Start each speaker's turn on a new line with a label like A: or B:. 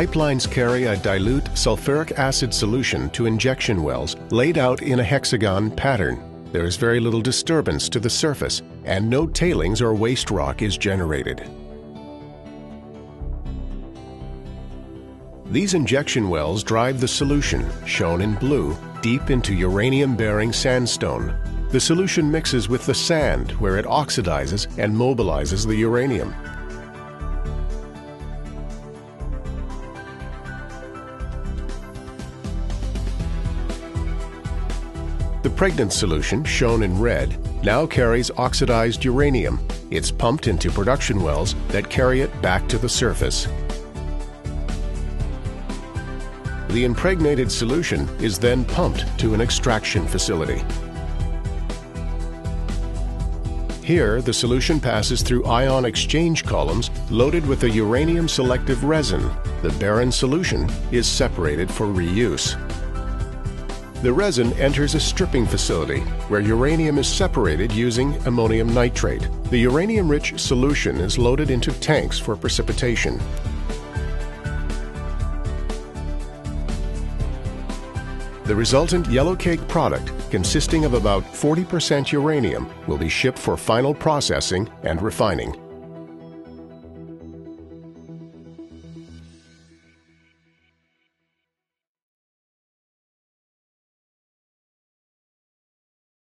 A: pipelines carry a dilute sulfuric acid solution to injection wells laid out in a hexagon pattern. There is very little disturbance to the surface and no tailings or waste rock is generated. These injection wells drive the solution, shown in blue, deep into uranium-bearing sandstone. The solution mixes with the sand where it oxidizes and mobilizes the uranium. The pregnant solution, shown in red, now carries oxidized uranium. It's pumped into production wells that carry it back to the surface. The impregnated solution is then pumped to an extraction facility. Here, the solution passes through ion exchange columns loaded with a uranium selective resin. The barren solution is separated for reuse. The resin enters a stripping facility where uranium is separated using ammonium nitrate. The uranium-rich solution is loaded into tanks for precipitation. The resultant yellow cake product, consisting of about 40% uranium, will be shipped for final processing and refining.